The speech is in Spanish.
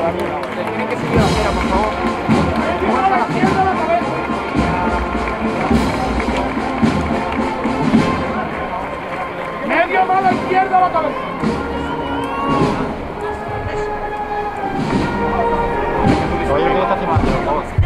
Tiene que seguir la cera, por favor. Medio mano izquierda a la cabeza. Medio ¿qué izquierda de la cabeza